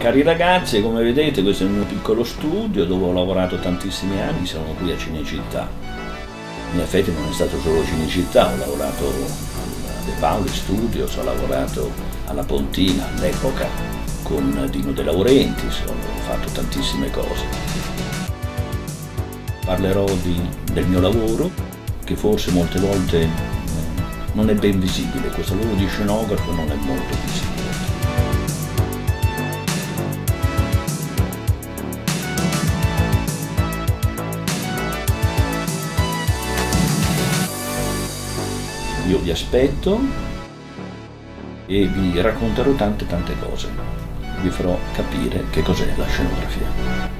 Cari ragazzi, come vedete questo è il mio piccolo studio dove ho lavorato tantissimi anni, sono qui a Cinecittà. In effetti non è stato solo Cinecittà, ho lavorato a De Paoli Studios, ho lavorato alla Pontina all'epoca con Dino De Laurentiis, ho fatto tantissime cose. Parlerò di, del mio lavoro, che forse molte volte non è ben visibile, questo lavoro di scenografo non è molto visibile. Io vi aspetto e vi racconterò tante tante cose. Vi farò capire che cos'è la scenografia.